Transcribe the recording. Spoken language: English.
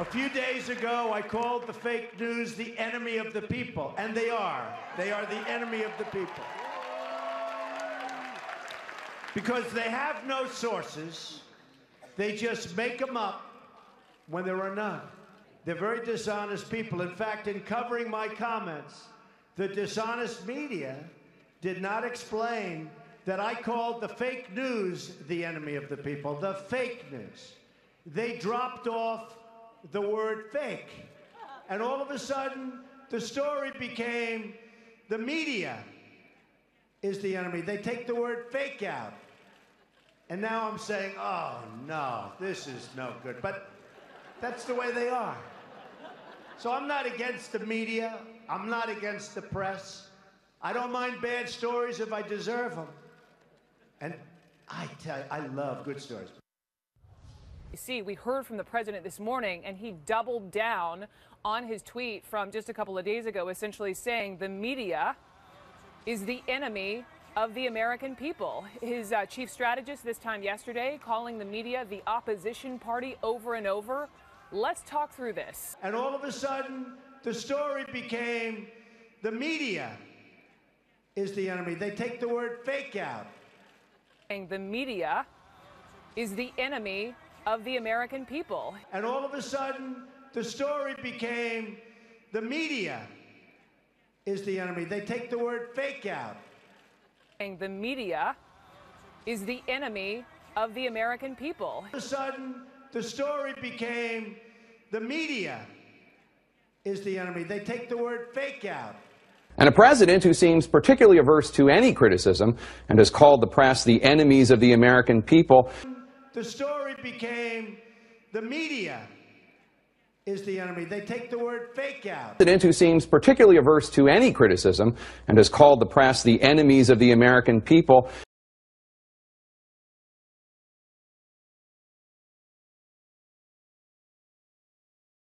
A few days ago, I called the fake news the enemy of the people, and they are. They are the enemy of the people. Because they have no sources, they just make them up when there are none. They're very dishonest people. In fact, in covering my comments, the dishonest media did not explain that I called the fake news the enemy of the people, the fake news. They dropped off the word fake. And all of a sudden, the story became the media is the enemy. They take the word fake out. And now I'm saying, oh no, this is no good. But that's the way they are. So I'm not against the media. I'm not against the press. I don't mind bad stories if I deserve them. And I tell you, I love good stories. See, we heard from the president this morning, and he doubled down on his tweet from just a couple of days ago, essentially saying the media is the enemy of the American people. His uh, chief strategist this time yesterday calling the media the opposition party over and over. Let's talk through this. And all of a sudden, the story became the media is the enemy. They take the word fake out. The media is the enemy of the American people. And all of a sudden, the story became the media is the enemy. They take the word fake out. And the media is the enemy of the American people. All of a sudden, the story became the media is the enemy. They take the word fake out. And a president who seems particularly averse to any criticism and has called the press the enemies of the American people. The story became the media is the enemy. They take the word fake out. President who seems particularly averse to any criticism and has called the press the enemies of the American people.